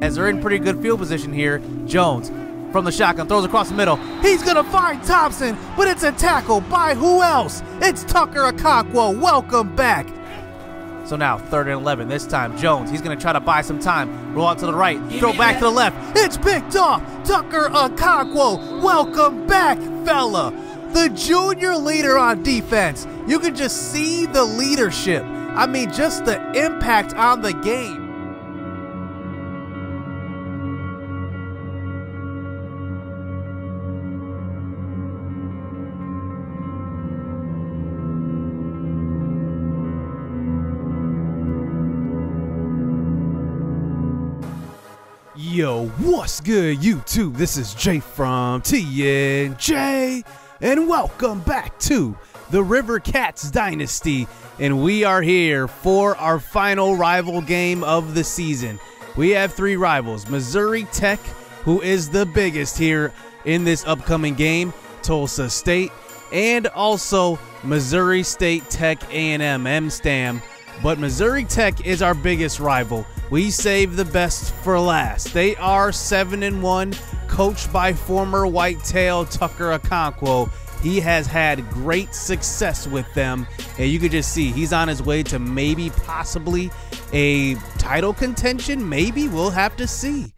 As they're in pretty good field position here, Jones from the shotgun throws across the middle. He's gonna find Thompson, but it's a tackle by who else? It's Tucker Okonkwo. Welcome back. So now third and 11. This time Jones. He's gonna try to buy some time. Roll out to the right. Throw back to the left. It's picked off. Tucker Okonkwo. Welcome back, fella. The junior leader on defense. You can just see the leadership. I mean, just the impact on the game. Yo, what's good, YouTube? This is Jay from TNJ, and welcome back to the Rivercats Dynasty. And we are here for our final rival game of the season. We have three rivals Missouri Tech, who is the biggest here in this upcoming game, Tulsa State, and also Missouri State Tech A&M, MSTAM. But Missouri Tech is our biggest rival. We save the best for last. They are 7 and 1, coached by former Whitetail Tucker Okonkwo. He has had great success with them, and you could just see he's on his way to maybe possibly a title contention. Maybe we'll have to see.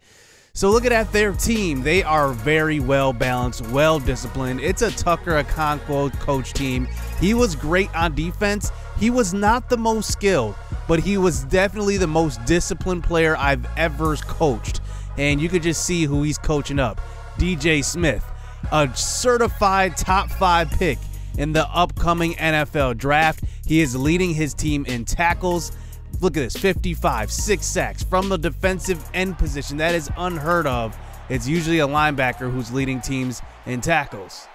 So looking at their team, they are very well balanced, well disciplined. It's a Tucker Okonkwo coach team. He was great on defense. He was not the most skilled, but he was definitely the most disciplined player I've ever coached. And you could just see who he's coaching up. DJ Smith, a certified top five pick in the upcoming NFL draft. He is leading his team in tackles. Look at this 55, six sacks from the defensive end position. That is unheard of. It's usually a linebacker who's leading teams in tackles.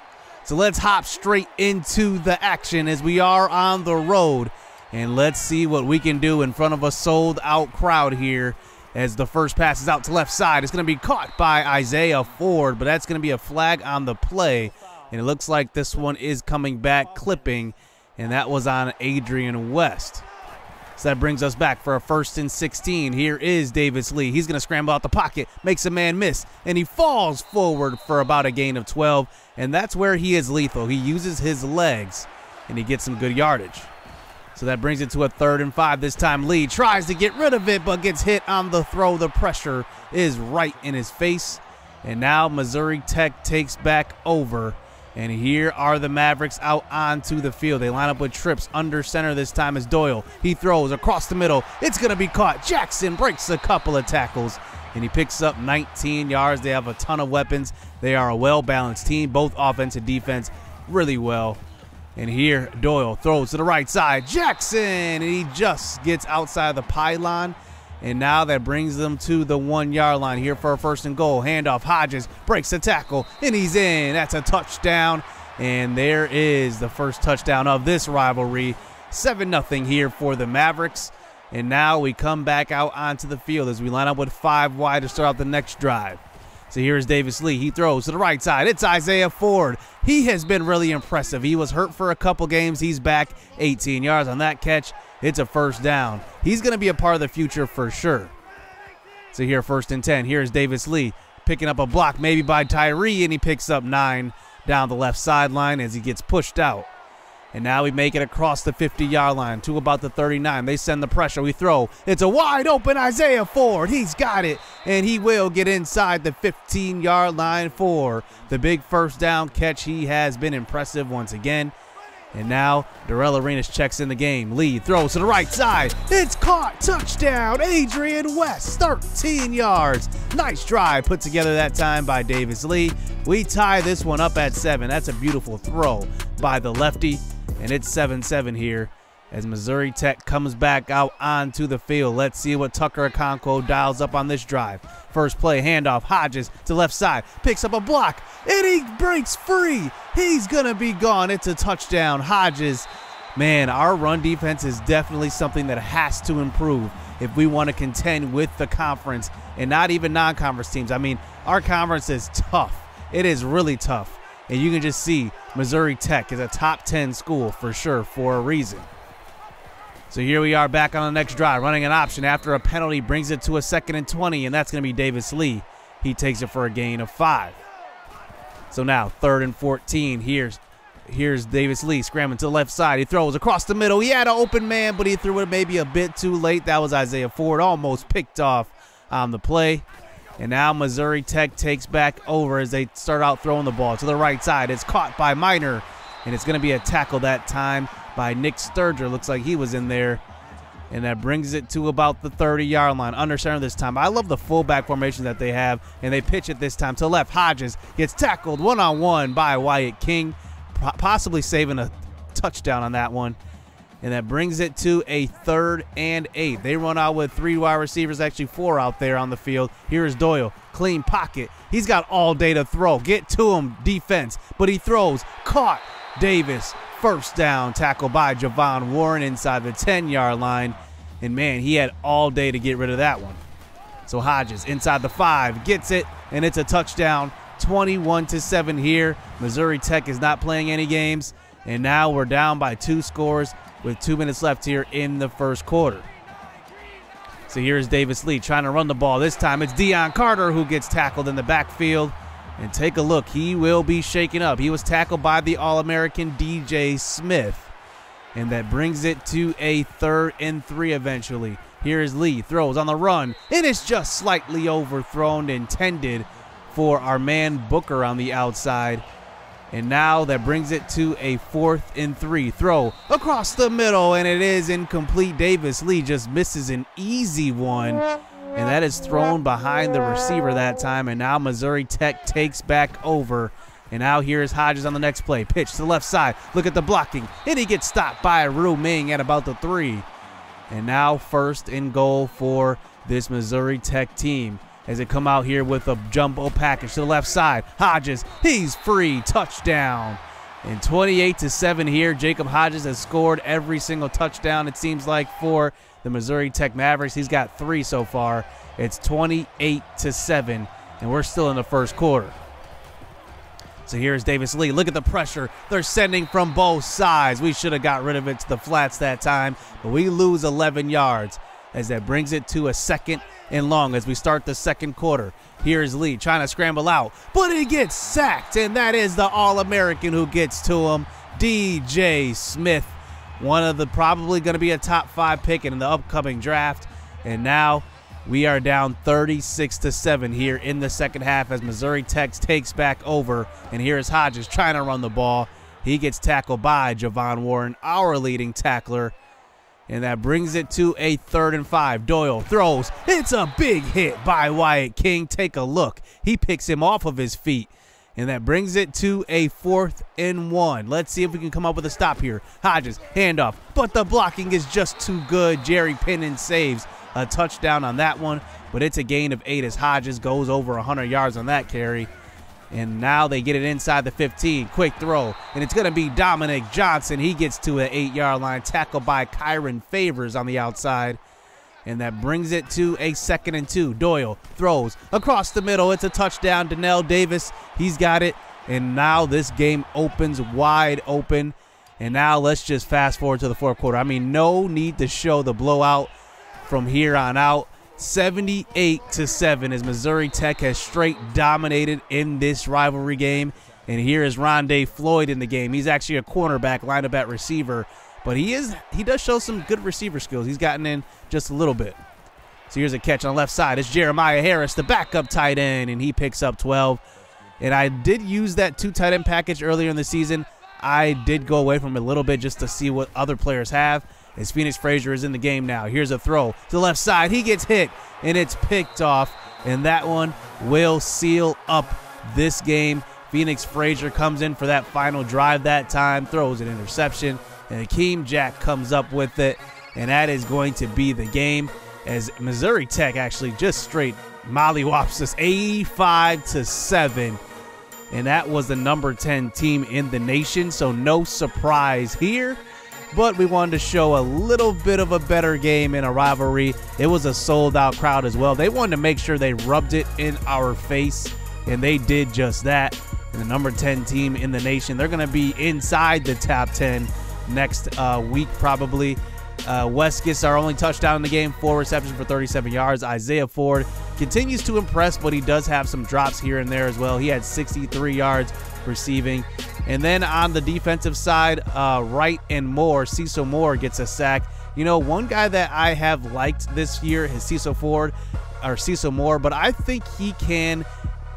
So let's hop straight into the action as we are on the road. And let's see what we can do in front of a sold out crowd here as the first pass is out to left side. It's going to be caught by Isaiah Ford, but that's going to be a flag on the play. And it looks like this one is coming back clipping, and that was on Adrian West. So that brings us back for a first and 16. Here is Davis Lee. He's going to scramble out the pocket, makes a man miss, and he falls forward for about a gain of 12. And that's where he is lethal. He uses his legs, and he gets some good yardage. So that brings it to a third and five. This time Lee tries to get rid of it, but gets hit on the throw. The pressure is right in his face. And now Missouri Tech takes back over and here are the Mavericks out onto the field. They line up with trips under center this time as Doyle. He throws across the middle. It's going to be caught. Jackson breaks a couple of tackles and he picks up 19 yards. They have a ton of weapons. They are a well balanced team, both offense and defense, really well. And here, Doyle throws to the right side. Jackson, and he just gets outside the pylon and now that brings them to the one yard line here for a first and goal. Handoff. Hodges breaks the tackle and he's in. That's a touchdown. And there is the first touchdown of this rivalry. 7 0 here for the Mavericks. And now we come back out onto the field as we line up with five wide to start out the next drive. So here's Davis Lee. He throws to the right side. It's Isaiah Ford. He has been really impressive. He was hurt for a couple games. He's back 18 yards on that catch. It's a first down. He's going to be a part of the future for sure. So here, first and 10. Here's Davis Lee picking up a block maybe by Tyree, and he picks up nine down the left sideline as he gets pushed out. And now we make it across the 50 yard line to about the 39. They send the pressure. We throw. It's a wide open Isaiah Ford. He's got it. And he will get inside the 15 yard line for the big first down catch. He has been impressive once again. And now Darrell Arenas checks in the game. Lee throws to the right side. It's caught. Touchdown. Adrian West, 13 yards. Nice drive put together that time by Davis Lee. We tie this one up at seven. That's a beautiful throw by the lefty. And it's 7 7 here as Missouri Tech comes back out onto the field. Let's see what Tucker Okonkwo dials up on this drive. First play, handoff, Hodges to left side, picks up a block, and he breaks free. He's going to be gone. It's a touchdown. Hodges, man, our run defense is definitely something that has to improve if we want to contend with the conference and not even non conference teams. I mean, our conference is tough. It is really tough. And you can just see Missouri Tech is a top 10 school for sure for a reason. So here we are back on the next drive, running an option after a penalty brings it to a second and 20, and that's going to be Davis Lee. He takes it for a gain of five. So now third and 14. Here's here's Davis Lee scrambling to the left side. He throws across the middle. He had an open man, but he threw it maybe a bit too late. That was Isaiah Ford, almost picked off on the play. And now Missouri Tech takes back over as they start out throwing the ball to the right side. It's caught by Miner, and it's going to be a tackle that time by Nick Sturger. Looks like he was in there. And that brings it to about the 30 yard line. Under center this time. I love the fullback formation that they have. And they pitch it this time to left. Hodges gets tackled one on one by Wyatt King, possibly saving a touchdown on that one. And that brings it to a third and eight. They run out with three wide receivers, actually four out there on the field. Here is Doyle. Clean pocket. He's got all day to throw. Get to him, defense. But he throws. Caught. Davis First down tackle by Javon Warren inside the 10 yard line. And man, he had all day to get rid of that one. So Hodges inside the five gets it, and it's a touchdown 21 to 7 here. Missouri Tech is not playing any games, and now we're down by two scores with two minutes left here in the first quarter. So here's Davis Lee trying to run the ball. This time it's Dion Carter who gets tackled in the backfield. And take a look. He will be shaken up. He was tackled by the All American DJ Smith. And that brings it to a third and three eventually. Here is Lee. Throws on the run. And it's just slightly overthrown, intended for our man Booker on the outside. And now that brings it to a fourth and three. Throw across the middle, and it is incomplete. Davis Lee just misses an easy one and that is thrown behind the receiver that time. And now Missouri Tech takes back over. And now here's Hodges on the next play. Pitch to the left side. Look at the blocking. And he gets stopped by Ru Ming at about the three. And now first and goal for this Missouri Tech team as they come out here with a jumbo package to the left side. Hodges, he's free. Touchdown. And 28 to 7 here. Jacob Hodges has scored every single touchdown, it seems like, for the Missouri Tech Mavericks. He's got three so far. It's 28 to 7, and we're still in the first quarter. So here's Davis Lee. Look at the pressure they're sending from both sides. We should have got rid of it to the flats that time, but we lose 11 yards as that brings it to a second and long as we start the second quarter. Here's Lee trying to scramble out, but he gets sacked, and that is the All American who gets to him, DJ Smith one of the probably going to be a top five pick in the upcoming draft. And now we are down 36 to 7 here in the second half as Missouri Tech takes back over. And here's Hodges trying to run the ball. He gets tackled by Javon Warren, our leading tackler. And that brings it to a third and five. Doyle throws. It's a big hit by Wyatt King. Take a look. He picks him off of his feet. And that brings it to a fourth and one. Let's see if we can come up with a stop here. Hodges, handoff, but the blocking is just too good. Jerry Pinnan saves a touchdown on that one, but it's a gain of eight as Hodges goes over 100 yards on that carry. And now they get it inside the 15. Quick throw. And it's going to be Dominic Johnson. He gets to an eight yard line, tackled by Kyron Favors on the outside. And that brings it to a second and two. Doyle throws across the middle. It's a touchdown. Danelle Davis, he's got it. And now this game opens wide open. And now let's just fast forward to the fourth quarter. I mean, no need to show the blowout from here on out. 78 to 7 as Missouri Tech has straight dominated in this rivalry game. And here is Rondé Floyd in the game. He's actually a cornerback, lined up at receiver. But he is he does show some good receiver skills. He's gotten in just a little bit. So here's a catch on the left side. It's Jeremiah Harris, the backup tight end, and he picks up 12. And I did use that two tight end package earlier in the season. I did go away from it a little bit just to see what other players have. As Phoenix Frazier is in the game now. Here's a throw to the left side. He gets hit, and it's picked off. And that one will seal up this game. Phoenix Frazier comes in for that final drive that time, throws an interception and Akeem Jack comes up with it, and that is going to be the game as Missouri Tech actually just straight mollywops us 85 to 7 and that was the number 10 team in the nation so no surprise here but we wanted to show a little bit of a better game in a rivalry it was a sold out crowd as well they wanted to make sure they rubbed it in our face and they did just that and the number 10 team in the nation they're going to be inside the top 10 next uh, week, probably. Uh, West gets our only touchdown in the game, four receptions for 37 yards. Isaiah Ford continues to impress, but he does have some drops here and there as well. He had 63 yards receiving. And then on the defensive side, uh, Wright and Moore, Cecil Moore gets a sack. You know, one guy that I have liked this year is Cecil Ford or Cecil Moore, but I think he can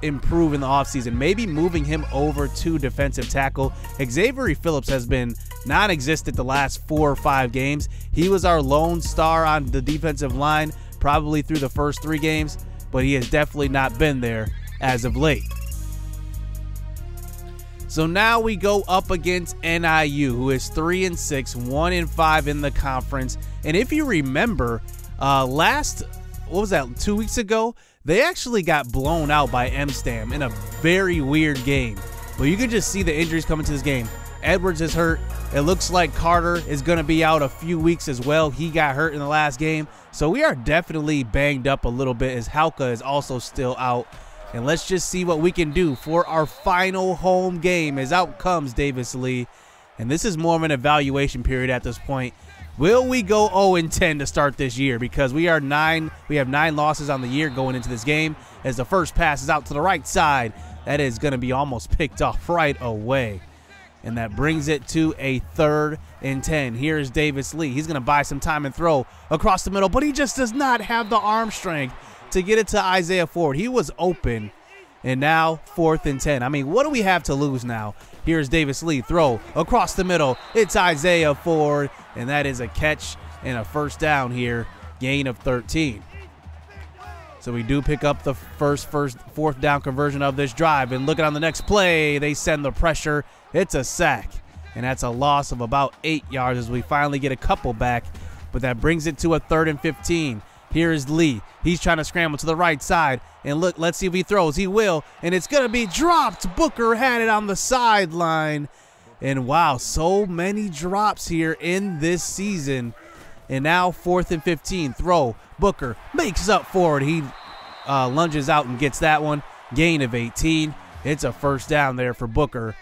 improve in the offseason. Maybe moving him over to defensive tackle. Xavier Phillips has been non existent the last four or five games. He was our lone star on the defensive line probably through the first three games, but he has definitely not been there as of late. So now we go up against NIU, who is three and six, one and five in the conference. And if you remember, uh, last what was that two weeks ago? They actually got blown out by M Stam in a very weird game. But you can just see the injuries coming to this game. Edwards is hurt. It looks like Carter is going to be out a few weeks as well. He got hurt in the last game. So we are definitely banged up a little bit as Halka is also still out. And let's just see what we can do for our final home game as out comes Davis Lee. And this is more of an evaluation period at this point. Will we go 0 10 to start this year? Because we are nine, we have nine losses on the year going into this game. As the first pass is out to the right side, that is going to be almost picked off right away. And that brings it to a third and 10. Here's Davis Lee. He's going to buy some time and throw across the middle, but he just does not have the arm strength to get it to Isaiah Ford. He was open. And now, fourth and 10. I mean, what do we have to lose now? Here's Davis Lee. Throw across the middle. It's Isaiah Ford. And that is a catch and a first down here. Gain of 13. So we do pick up the first, first, fourth down conversion of this drive. And looking on the next play, they send the pressure. It's a sack. And that's a loss of about eight yards as we finally get a couple back. But that brings it to a third and 15. Here is Lee. He's trying to scramble to the right side. And look, let's see if he throws. He will. And it's going to be dropped. Booker had it on the sideline. And wow, so many drops here in this season. And now fourth and 15. Throw. Booker makes up for it. He uh, lunges out and gets that one. Gain of 18. It's a first down there for Booker.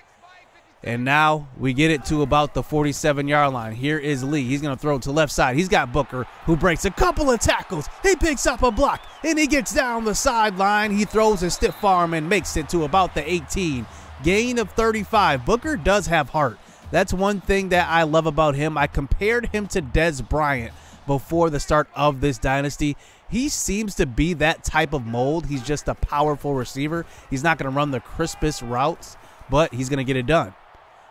And now we get it to about the 47 yard line. Here is Lee. He's going to throw to left side. He's got Booker, who breaks a couple of tackles. He picks up a block and he gets down the sideline. He throws a stiff arm and makes it to about the 18. Gain of 35. Booker does have heart. That's one thing that I love about him. I compared him to Dez Bryant before the start of this dynasty. He seems to be that type of mold. He's just a powerful receiver. He's not going to run the crispest routes, but he's going to get it done.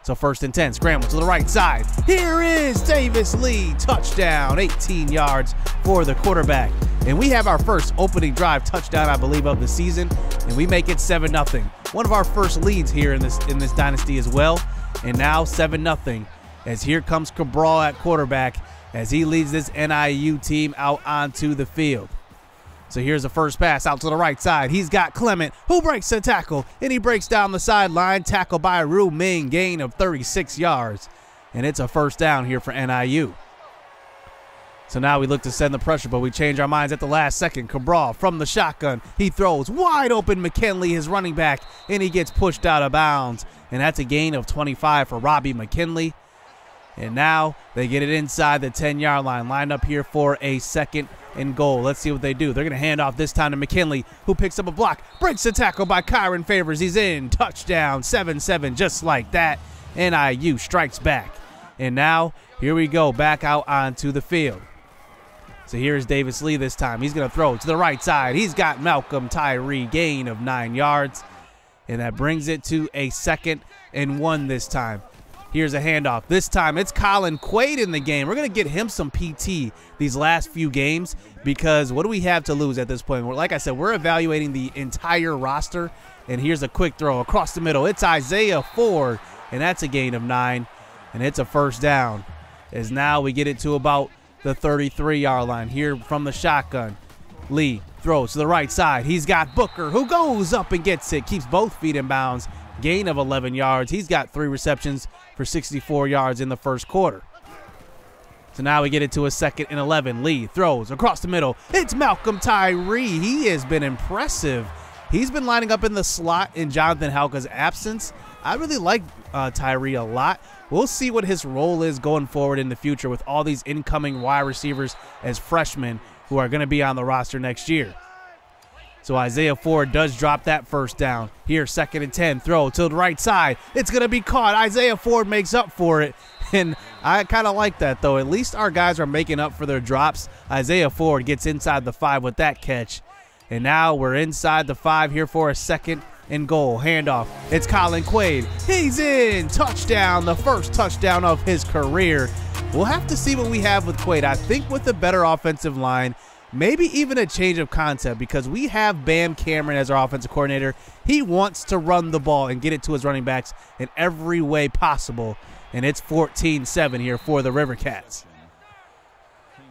So first and 10, scramble to the right side. Here is Davis Lee, touchdown, 18 yards for the quarterback. And we have our first opening drive touchdown, I believe, of the season, and we make it 7 0. One of our first leads here in this in this dynasty as well. And now 7 0 as here comes Cabral at quarterback as he leads this NIU team out onto the field. So here's the first pass out to the right side. He's got Clement, who breaks the tackle, and he breaks down the sideline. Tackle by Ru Ming, gain of 36 yards. And it's a first down here for NIU. So now we look to send the pressure, but we change our minds at the last second. Cabral from the shotgun. He throws wide open McKinley, his running back, and he gets pushed out of bounds. And that's a gain of 25 for Robbie McKinley. And now they get it inside the 10 yard line, lined up here for a second and goal. Let's see what they do. They're going to hand off this time to McKinley, who picks up a block, breaks the tackle by Kyron Favors. He's in. Touchdown, 7 7, just like that. NIU strikes back. And now, here we go, back out onto the field. So here's Davis Lee this time. He's going to throw to the right side. He's got Malcolm Tyree, gain of nine yards. And that brings it to a second and one this time. Here's a handoff. This time it's Colin Quaid in the game. We're going to get him some PT these last few games because what do we have to lose at this point? Like I said, we're evaluating the entire roster. And here's a quick throw across the middle. It's Isaiah Ford, and that's a gain of nine. And it's a first down. As now we get it to about the 33 yard line here from the shotgun. Lee throws to the right side. He's got Booker who goes up and gets it, keeps both feet in bounds gain of 11 yards. He's got three receptions for 64 yards in the first quarter. So now we get it to a second and 11. Lee throws across the middle. It's Malcolm Tyree. He has been impressive. He's been lining up in the slot in Jonathan Halka's absence. I really like uh, Tyree a lot. We'll see what his role is going forward in the future with all these incoming wide receivers as freshmen who are going to be on the roster next year. So Isaiah Ford does drop that first down. Here, second and 10, throw to the right side. It's going to be caught. Isaiah Ford makes up for it. And I kind of like that, though. At least our guys are making up for their drops. Isaiah Ford gets inside the five with that catch. And now we're inside the five here for a second and goal. Handoff. It's Colin Quaid. He's in. Touchdown. The first touchdown of his career. We'll have to see what we have with Quaid. I think with a better offensive line, maybe even a change of concept because we have Bam Cameron as our offensive coordinator. He wants to run the ball and get it to his running backs in every way possible. And it's 14 7 here for the Rivercats.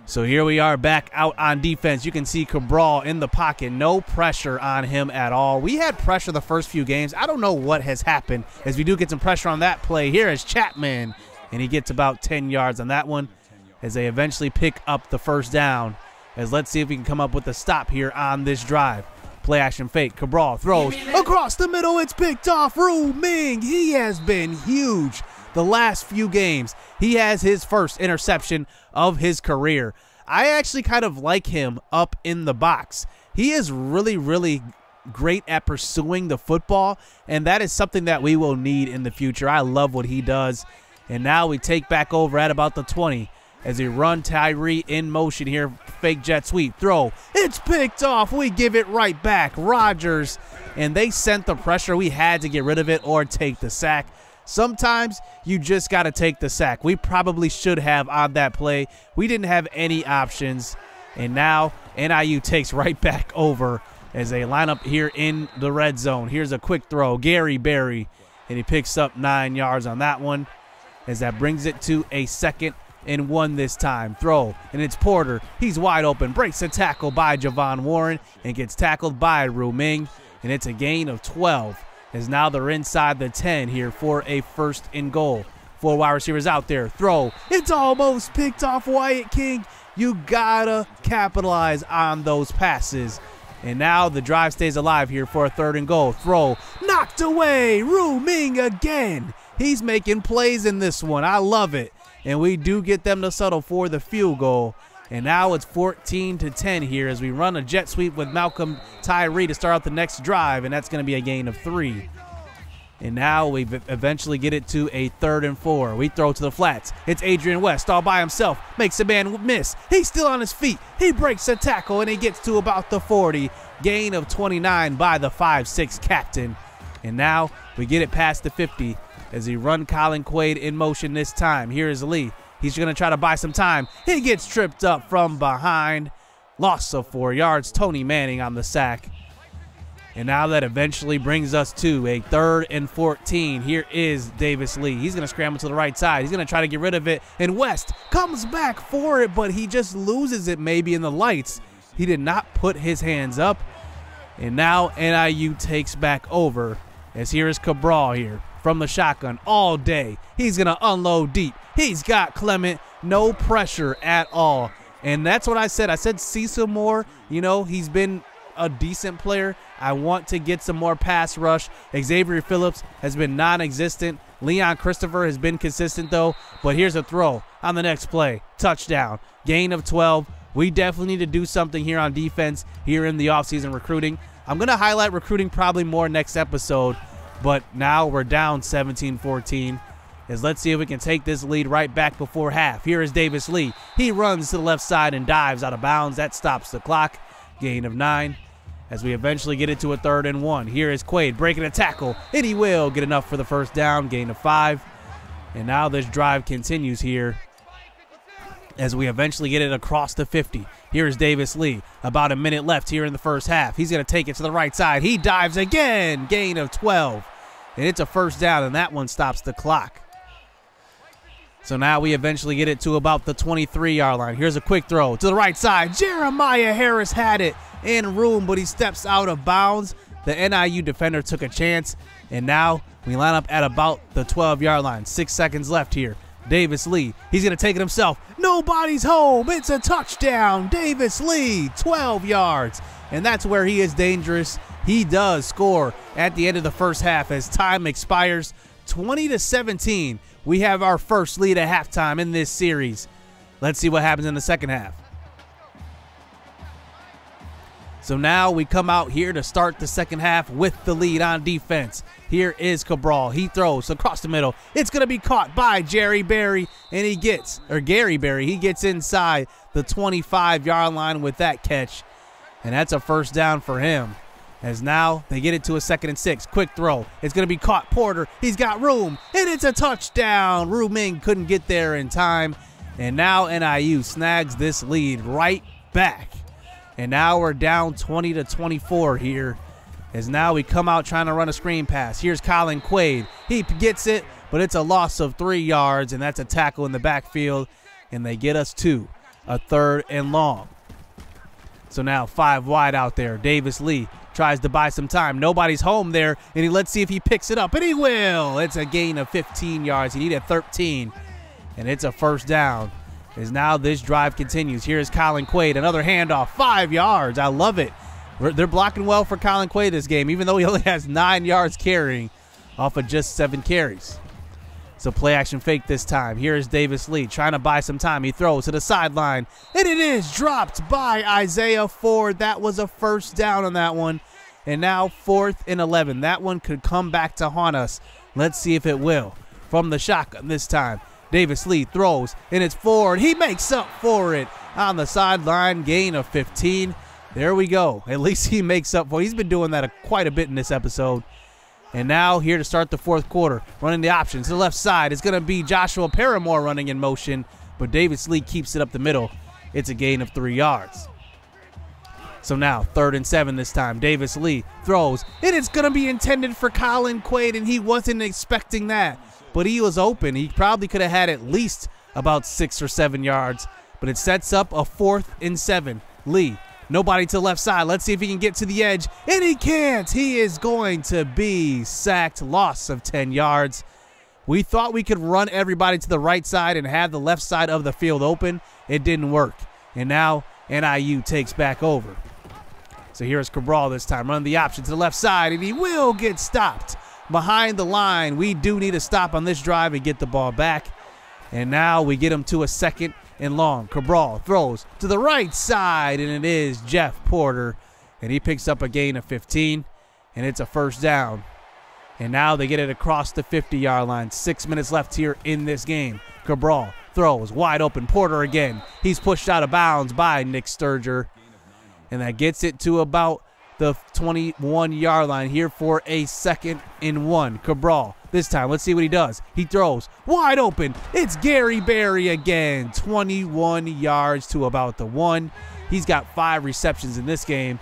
So here we are back out on defense. You can see Cabral in the pocket. No pressure on him at all. We had pressure the first few games. I don't know what has happened as we do get some pressure on that play. Here is Chapman, and he gets about 10 yards on that one as they eventually pick up the first down as let's see if we can come up with a stop here on this drive. Play action fake. Cabral throws across the middle. It's picked off. Ru Ming. He has been huge the last few games. He has his first interception of his career. I actually kind of like him up in the box. He is really, really great at pursuing the football, and that is something that we will need in the future. I love what he does. And now we take back over at about the 20 as we run Tyree in motion here. Fake jet sweep throw. It's picked off. We give it right back. Rodgers. And they sent the pressure. We had to get rid of it or take the sack. Sometimes you just got to take the sack. We probably should have on that play. We didn't have any options. And now NIU takes right back over as they line up here in the red zone. Here's a quick throw. Gary Berry. And he picks up nine yards on that one as that brings it to a second and one this time. Throw, and it's Porter. He's wide open. Breaks a tackle by Javon Warren and gets tackled by Ru Ming. And it's a gain of 12 as now they're inside the 10 here for a first and goal. Four wide receivers out there. Throw. It's almost picked off Wyatt King. You gotta capitalize on those passes. And now the drive stays alive here for a third and goal. Throw. Knocked away. Ru Ming again. He's making plays in this one. I love it and we do get them to settle for the field goal. And now it's 14 to 10 here as we run a jet sweep with Malcolm Tyree to start out the next drive, and that's going to be a gain of three. And now we eventually get it to a third and four. We throw to the flats. It's Adrian West all by himself. Makes a man miss. He's still on his feet. He breaks a tackle and he gets to about the 40. Gain of 29 by the 5 6 captain. And now we get it past the 50 as he run Colin Quaid in motion this time. Here is Lee. He's going to try to buy some time. He gets tripped up from behind. Loss of four yards. Tony Manning on the sack. And now that eventually brings us to a third and 14. Here is Davis Lee. He's going to scramble to the right side. He's going to try to get rid of it. And West comes back for it, but he just loses it maybe in the lights. He did not put his hands up. And now NIU takes back over as here is Cabral here from the shotgun all day. He's going to unload deep. He's got Clement, no pressure at all. And that's what I said. I said Cecil Moore, you know, he's been a decent player. I want to get some more pass rush. Xavier Phillips has been non existent. Leon Christopher has been consistent, though. But here's a throw on the next play. Touchdown. Gain of 12. We definitely need to do something here on defense here in the offseason recruiting. I'm going to highlight recruiting probably more next episode but now we're down 17 14. As let's see if we can take this lead right back before half. Here is Davis Lee. He runs to the left side and dives out of bounds. That stops the clock. Gain of nine. As we eventually get it to a third and one. Here is Quaid breaking a tackle, and he will get enough for the first down. Gain of five. And now this drive continues here as we eventually get it across the 50. Here's Davis Lee. About a minute left here in the first half. He's going to take it to the right side. He dives again. Gain of 12. And it's a first down, and that one stops the clock. So now we eventually get it to about the 23 yard line. Here's a quick throw to the right side. Jeremiah Harris had it in room, but he steps out of bounds. The NIU defender took a chance, and now we line up at about the 12 yard line. Six seconds left here. Davis Lee. He's going to take it himself. Nobody's home. It's a touchdown. Davis Lee, 12 yards. And that's where he is dangerous. He does score at the end of the first half as time expires. 20 to 17. We have our first lead at halftime in this series. Let's see what happens in the second half. So now we come out here to start the second half with the lead on defense. Here is Cabral. He throws across the middle. It's going to be caught by Jerry Berry, and he gets, or Gary Berry, he gets inside the 25 yard line with that catch. And that's a first down for him. As now they get it to a second and six. Quick throw. It's going to be caught. Porter, he's got room, and it's a touchdown. Ru Ming couldn't get there in time. And now NIU snags this lead right back. And now we're down 20 to 24 here. As now we come out trying to run a screen pass. Here's Colin Quaid. He gets it, but it's a loss of three yards, and that's a tackle in the backfield. And they get us two, a third and long. So now five wide out there. Davis Lee tries to buy some time. Nobody's home there, and he let's see if he picks it up, and he will. It's a gain of 15 yards. He needed 13, and it's a first down as now this drive continues. Here's Colin Quaid, another handoff, five yards. I love it. They're blocking well for Colin Quaid this game, even though he only has nine yards carrying off of just seven carries. So play action fake this time. Here's Davis Lee trying to buy some time. He throws to the sideline, and it is dropped by Isaiah Ford. That was a first down on that one. And now fourth and 11. That one could come back to haunt us. Let's see if it will. From the shotgun this time. Davis Lee throws, and it's Ford. He makes up for it on the sideline, gain of 15. There we go. At least he makes up for it. He's been doing that quite a bit in this episode. And now here to start the fourth quarter, running the options the left side. It's going to be Joshua Paramore running in motion, but Davis Lee keeps it up the middle. It's a gain of three yards. So now, third and seven this time. Davis Lee throws, and it's going to be intended for Colin Quaid, and he wasn't expecting that but he was open. He probably could have had at least about six or seven yards, but it sets up a fourth and seven. Lee, nobody to left side. Let's see if he can get to the edge, and he can't. He is going to be sacked, loss of 10 yards. We thought we could run everybody to the right side and have the left side of the field open. It didn't work. And now NIU takes back over. So here's Cabral this time, running the option to the left side, and he will get stopped behind the line. We do need to stop on this drive and get the ball back. And now we get him to a second and long. Cabral throws to the right side, and it is Jeff Porter. And he picks up a gain of 15, and it's a first down. And now they get it across the 50 yard line. Six minutes left here in this game. Cabral throws wide open. Porter again. He's pushed out of bounds by Nick Sturger. And that gets it to about the 21 yard line here for a second and one. Cabral, this time, let's see what he does. He throws wide open. It's Gary Berry again. 21 yards to about the one. He's got five receptions in this game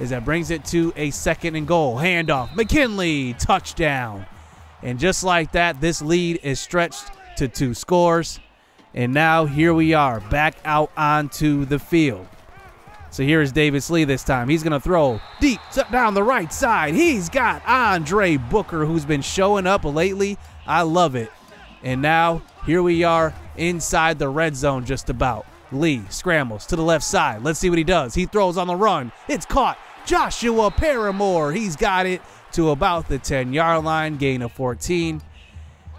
as that brings it to a second and goal. Handoff. McKinley, touchdown. And just like that, this lead is stretched to two scores. And now here we are back out onto the field. So here is Davis Lee this time. He's going to throw deep down the right side. He's got Andre Booker, who's been showing up lately. I love it. And now here we are inside the red zone just about. Lee scrambles to the left side. Let's see what he does. He throws on the run. It's caught. Joshua Paramore. He's got it to about the 10 yard line, gain of 14.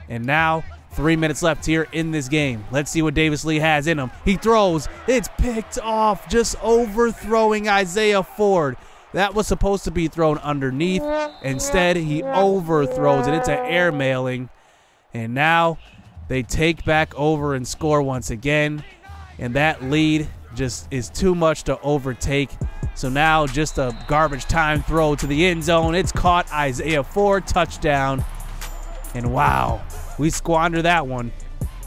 And now Three minutes left here in this game. Let's see what Davis Lee has in him. He throws. It's picked off, just overthrowing Isaiah Ford. That was supposed to be thrown underneath. Instead, he overthrows it. It's an air mailing. And now they take back over and score once again. And that lead just is too much to overtake. So now just a garbage time throw to the end zone. It's caught Isaiah Ford touchdown. And wow, we squandered that one.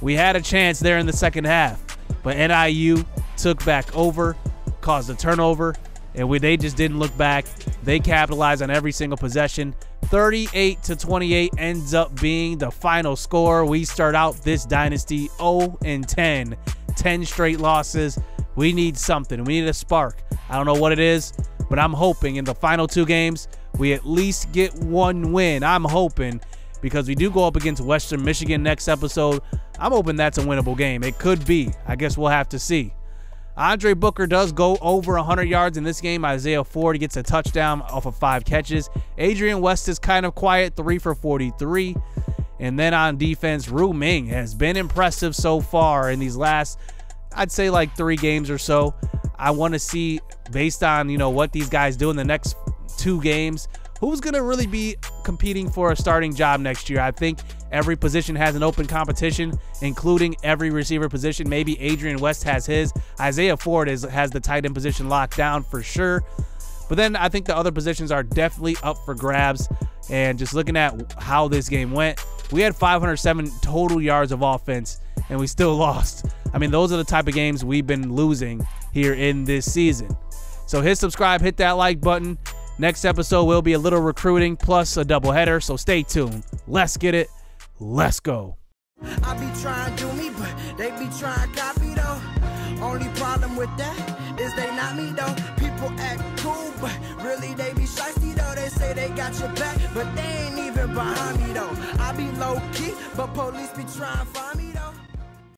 We had a chance there in the second half, but NIU took back over, caused a turnover, and we, they just didn't look back. They capitalized on every single possession. 38 to 28 ends up being the final score. We start out this dynasty 0 and 10, 10 straight losses. We need something. We need a spark. I don't know what it is, but I'm hoping in the final two games we at least get one win. I'm hoping because we do go up against Western Michigan next episode. I'm hoping that's a winnable game. It could be. I guess we'll have to see. Andre Booker does go over 100 yards in this game. Isaiah Ford gets a touchdown off of five catches. Adrian West is kind of quiet, three for 43. And then on defense, Ru Ming has been impressive so far in these last, I'd say like three games or so. I want to see, based on you know what these guys do in the next two games, who's going to really be competing for a starting job next year. I think every position has an open competition, including every receiver position. Maybe Adrian West has his. Isaiah Ford is, has the tight end position locked down for sure. But then I think the other positions are definitely up for grabs. And just looking at how this game went, we had 507 total yards of offense, and we still lost. I mean, those are the type of games we've been losing here in this season. So hit subscribe, hit that like button. Next episode will be a little recruiting plus a doubleheader, so stay tuned. Let's get it. Let's go. I be trying to do me, but they be trying to copy though. Only problem with that is they not me though. People act cool, but really they be shiesty though. They say they got your back, but they ain't even behind me though. I be low key, but police be trying to find